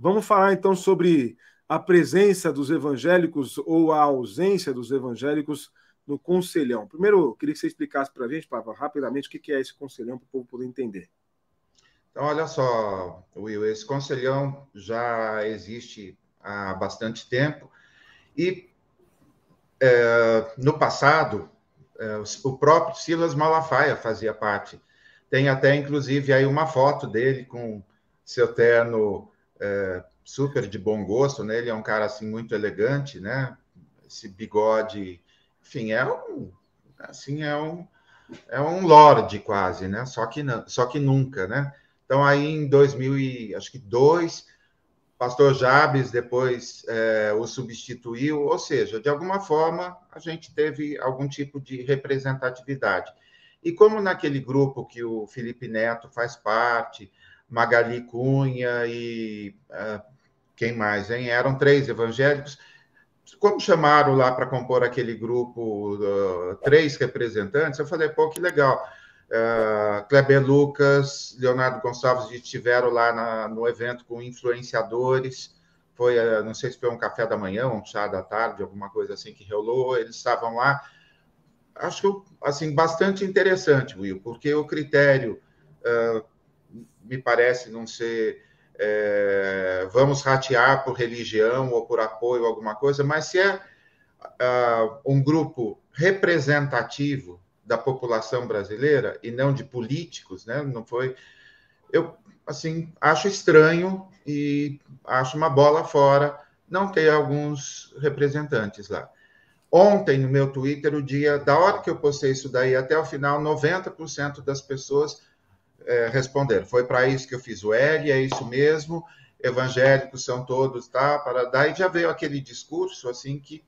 vamos falar então sobre a presença dos evangélicos ou a ausência dos evangélicos no Conselhão. Primeiro, queria que você explicasse para a gente, Papa, rapidamente, o que é esse Conselhão, para o povo poder entender. Então, olha só, Will, esse Conselhão já existe há bastante tempo e é, no passado, é, o próprio Silas Malafaia fazia parte. Tem até, inclusive, aí uma foto dele com seu terno é, super de bom gosto, né? Ele é um cara assim muito elegante, né? Esse bigode, enfim, é um assim é um é um lorde quase, né? Só que não, só que nunca, né? Então aí em 2000 e acho que dois, Pastor Jabes depois é, o substituiu, ou seja, de alguma forma a gente teve algum tipo de representatividade. E como naquele grupo que o Felipe Neto faz parte, Magali Cunha e uh, quem mais, hein? Eram três evangélicos. Como chamaram lá para compor aquele grupo uh, três representantes, eu falei, pô, que legal. Uh, Kleber Lucas, Leonardo Gonçalves estiveram lá na, no evento com influenciadores. Foi, uh, não sei se foi um café da manhã, um chá da tarde, alguma coisa assim que rolou. Eles estavam lá. Acho assim bastante interessante, Will, porque o critério uh, me parece não ser é, vamos ratear por religião ou por apoio alguma coisa, mas se é uh, um grupo representativo da população brasileira e não de políticos, né? Não foi. Eu assim acho estranho e acho uma bola fora não ter alguns representantes lá. Ontem no meu Twitter, o dia da hora que eu postei isso daí até o final, 90% das pessoas é, responderam. Foi para isso que eu fiz o L, é isso mesmo, evangélicos são todos, tá? Para daí já veio aquele discurso assim que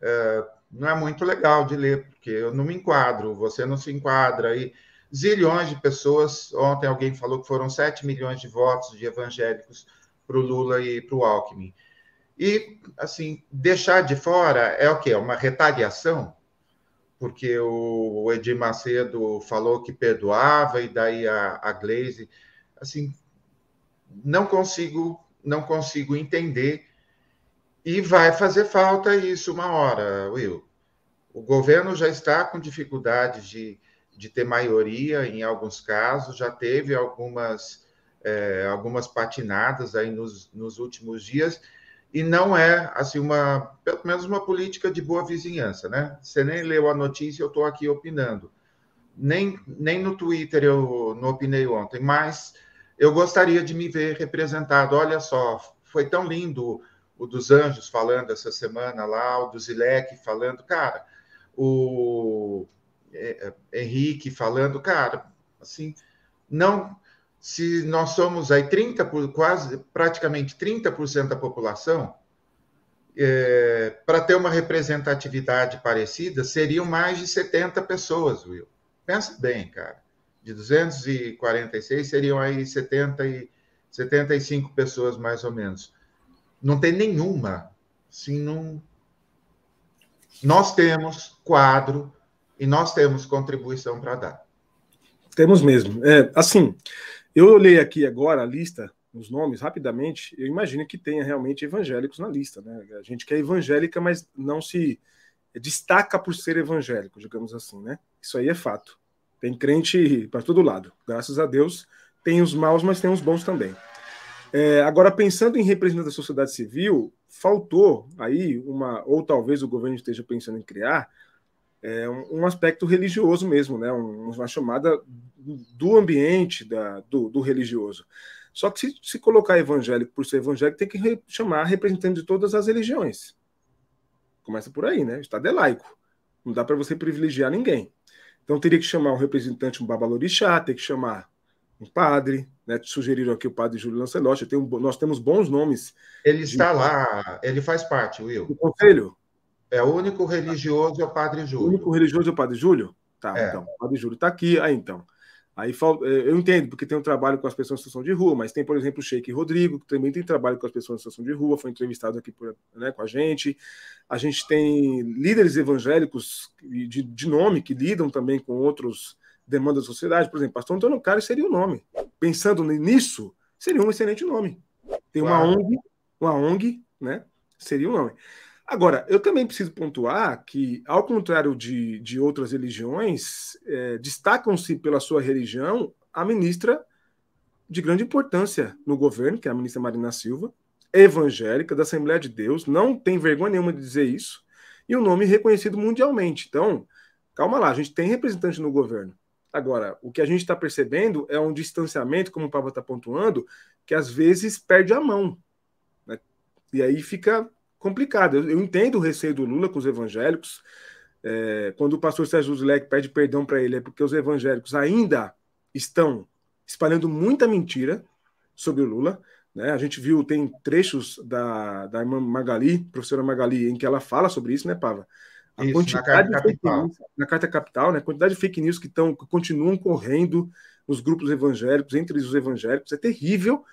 é, não é muito legal de ler, porque eu não me enquadro, você não se enquadra aí. Zilhões de pessoas, ontem alguém falou que foram 7 milhões de votos de evangélicos para o Lula e para o Alckmin. E, assim, deixar de fora é o quê? Uma retaliação? Porque o Edir Macedo falou que perdoava e daí a, a Glaze, assim, não consigo, não consigo entender e vai fazer falta isso uma hora, Will. O governo já está com dificuldades de, de ter maioria em alguns casos, já teve algumas, é, algumas patinadas aí nos, nos últimos dias, e não é assim uma pelo menos uma política de boa vizinhança, né? Você nem leu a notícia, eu estou aqui opinando. Nem, nem no Twitter eu não opinei ontem, mas eu gostaria de me ver representado. Olha só, foi tão lindo o dos Anjos falando essa semana lá, o do Zilek falando, cara, o é, é, Henrique falando, cara, assim, não se nós somos aí 30 por quase praticamente 30% da população, é, para ter uma representatividade parecida, seriam mais de 70 pessoas, Will. Pensa bem, cara. De 246 seriam aí 70 e 75 pessoas mais ou menos. Não tem nenhuma, sim, não nós temos quadro e nós temos contribuição para dar. Temos mesmo. É, assim, eu olhei aqui agora a lista, os nomes, rapidamente, eu imagino que tenha realmente evangélicos na lista, né? A gente que é evangélica, mas não se destaca por ser evangélico, digamos assim, né? Isso aí é fato. Tem crente para todo lado. Graças a Deus, tem os maus, mas tem os bons também. É, agora, pensando em representação da sociedade civil, faltou aí uma, ou talvez o governo esteja pensando em criar, é, um, um, aspecto religioso mesmo, né? uma chamada do ambiente da, do, do, religioso. Só que se, se, colocar evangélico por ser evangélico, tem que re, chamar representante de todas as religiões. Começa por aí, né? Estado é laico. Não dá para você privilegiar ninguém. Então teria que chamar um representante, um babalorixá, tem que chamar um padre, né? Sugeriram aqui o padre Júlio Lancelotti. Um, nós temos bons nomes. Ele está de... lá, ele faz parte, Will. Do conselho? É o único religioso é o Padre Júlio. O único religioso é o Padre Júlio? Tá, é. então. O Padre Júlio está aqui. Aí então. Aí é, eu entendo, porque tem um trabalho com as pessoas em situação de rua, mas tem, por exemplo, o Sheik Rodrigo, que também tem trabalho com as pessoas em situação de rua, foi entrevistado aqui por, né, com a gente. A gente tem líderes evangélicos de, de nome que lidam também com outros demandas da sociedade. Por exemplo, Pastor Antônio Cário seria o nome. Pensando nisso, seria um excelente nome. Tem uma claro. ONG, uma ONG, né? Seria um nome. Agora, eu também preciso pontuar que, ao contrário de, de outras religiões, é, destacam-se pela sua religião a ministra de grande importância no governo, que é a ministra Marina Silva, evangélica, da Assembleia de Deus, não tem vergonha nenhuma de dizer isso, e um nome reconhecido mundialmente. Então, calma lá, a gente tem representante no governo. Agora, o que a gente está percebendo é um distanciamento, como o Pablo está pontuando, que às vezes perde a mão. Né? E aí fica complicado. Eu, eu, entendo o receio do Lula com os evangélicos. É, quando o pastor Sérgio Zulek pede perdão para ele, é porque os evangélicos ainda estão espalhando muita mentira sobre o Lula. Né? A gente viu, tem trechos da, da irmã Magali, professora Magali, em que ela fala sobre isso, né, Pava? A isso, quantidade na carta capital. News, na carta capital, né? A quantidade de fake news que, tão, que continuam correndo nos grupos evangélicos, entre os evangélicos, é terrível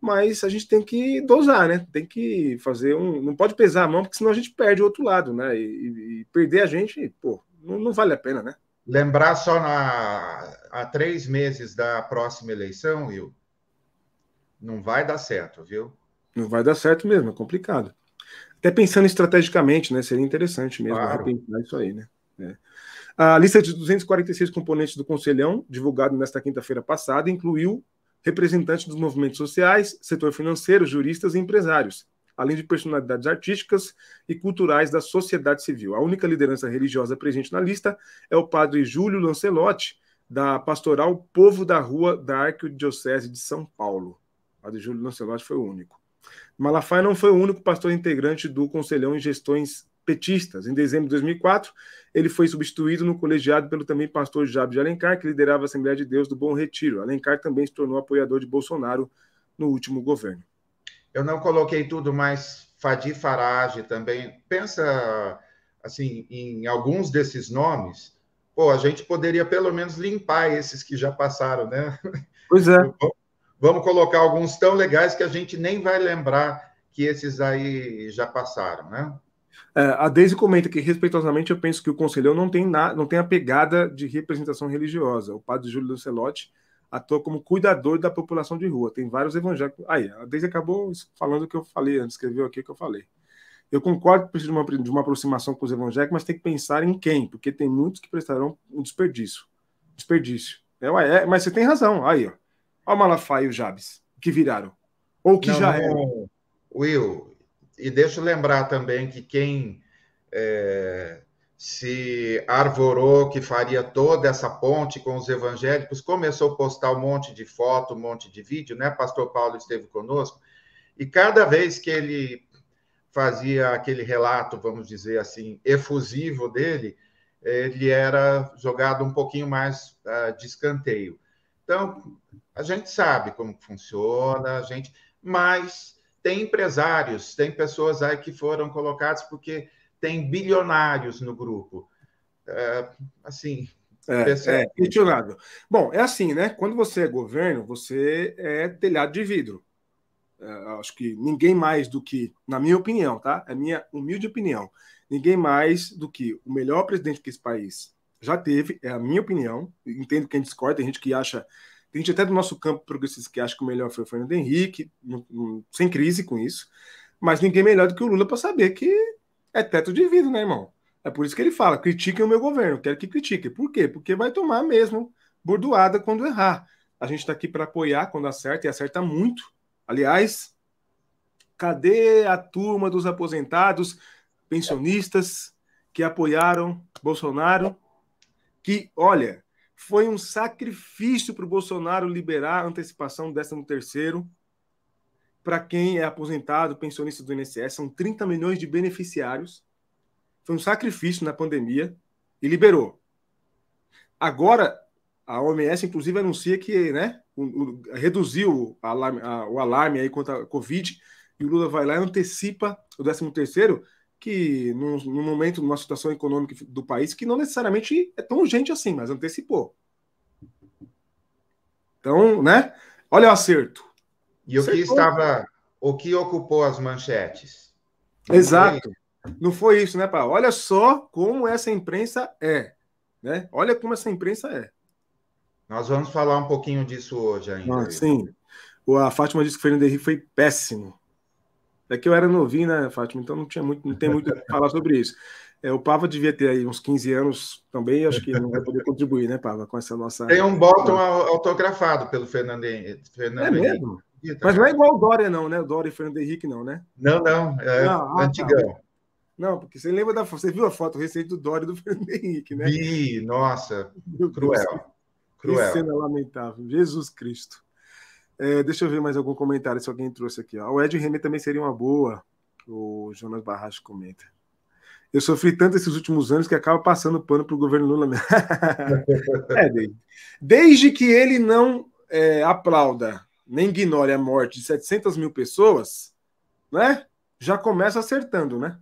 mas a gente tem que dosar, né? Tem que fazer um. Não pode pesar a mão, porque senão a gente perde o outro lado, né? E, e perder a gente, pô, não, não, vale a pena, né? Lembrar só na, há três meses da próxima eleição, Will, não vai dar certo, viu? Não vai dar certo mesmo, é complicado. Até pensando estrategicamente, né? Seria interessante mesmo claro. repensar isso aí, né? É. A lista de 246 componentes do Conselhão, divulgado nesta quinta-feira passada, incluiu representantes dos movimentos sociais, setor financeiro, juristas e empresários, além de personalidades artísticas e culturais da sociedade civil. A única liderança religiosa presente na lista é o padre Júlio Lancelotti, da Pastoral Povo da Rua da Arquidiocese de São Paulo. O padre Júlio Lancelotti foi o único. Malafaia não foi o único pastor integrante do Conselhão em Gestões petistas. Em dezembro de 2004, ele foi substituído no colegiado pelo também pastor Jabes de Alencar, que liderava a Assembleia de Deus do Bom Retiro. Alencar também se tornou apoiador de Bolsonaro no último governo. Eu não coloquei tudo, mas Fadi Farage também. Pensa assim em alguns desses nomes. Pô, a gente poderia pelo menos limpar esses que já passaram, né? Pois é. Vamos colocar alguns tão legais que a gente nem vai lembrar que esses aí já passaram, né? É, a Deise comenta que, respeitosamente, eu penso que o conselheiro não tem, na, não tem a pegada de representação religiosa. O padre Júlio Lancelotti atua como cuidador da população de rua. Tem vários evangélicos. Aí, a Deise acabou falando o que eu falei antes, escreveu aqui o que eu falei. Eu concordo que precisa de uma, de uma aproximação com os evangélicos, mas tem que pensar em quem, porque tem muitos que prestarão um desperdício. Desperdício. É, é mas você tem razão. Aí, ó. Olha o Malafaia e o Jabes, que viraram. Ou que não, já eram. Will, e deixa eu lembrar também que quem é, se arvorou que faria toda essa ponte com os evangélicos começou a postar um monte de foto, um monte de vídeo, né? Pastor Paulo esteve conosco, e cada vez que ele fazia aquele relato, vamos dizer assim, efusivo dele, ele era jogado um pouquinho mais uh, de escanteio. Então, a gente sabe como funciona, a gente, mas tem empresários, tem pessoas aí que foram colocadas porque tem bilionários no grupo. É, assim. É, é, questionável. Bom, é assim, né? Quando você é governo, você é telhado de vidro. É, acho que ninguém mais do que, na minha opinião, tá? É minha humilde opinião, ninguém mais do que o melhor presidente que esse país já teve, é a minha opinião. Entendo quem discorda, tem gente que acha tem gente até do nosso campo progressista que acha que o melhor foi o Fernando Henrique, sem crise com isso. Mas ninguém melhor do que o Lula para saber que é teto de vidro, né, irmão? É por isso que ele fala: critiquem o meu governo, quero que critiquem. Por quê? Porque vai tomar mesmo bordoada quando errar. A gente está aqui para apoiar quando acerta e acerta muito. Aliás, cadê a turma dos aposentados, pensionistas que apoiaram Bolsonaro? Que, olha, foi um sacrifício para o Bolsonaro liberar a antecipação do 13 terceiro para quem é aposentado, pensionista do INSS. São 30 milhões de beneficiários. Foi um sacrifício na pandemia e liberou. Agora, a OMS, inclusive, anuncia que né, o, o, reduziu alarme, a, o alarme aí contra a Covid e o Lula vai lá e antecipa o 13 terceiro que num, num, momento, numa situação econômica do país que não necessariamente é tão urgente assim, mas antecipou. Então, né? Olha o acerto. E o Acertou. que estava, o que ocupou as manchetes? Exato. Não foi isso, né, Pá? Olha só como essa imprensa é, né? Olha como essa imprensa é. Nós vamos falar um pouquinho disso hoje ainda. Ah, sim. A Fátima disse que o Fernando Henrique foi péssimo. É que eu era novinho, né, Fátima? Então não tinha muito, não tem muito a falar sobre isso. É, o Pava devia ter aí uns 15 anos também, acho que não vai poder contribuir, né, Pava, com essa nossa. Tem um bottom autografado pelo Fernando, Fernando é mesmo? Mas não é igual o Dória, não, né? O Dória e Fernando Henrique, não, né? Não, não, é não, ah, antigão. Tá. Não, porque você lembra da Você viu a foto recente do Dória e do Fernando Henrique, né? Vi, nossa, cruel. Cruel. Que cena lamentável. Jesus Cristo. É, deixa eu ver mais algum comentário, se alguém trouxe aqui. Ó. O Ed René também seria uma boa, o Jonas Barras comenta. Eu sofri tanto esses últimos anos que acaba passando pano para o governo Lula. é, desde que ele não é, aplauda nem ignore a morte de 700 mil pessoas, né? Já começa acertando, né?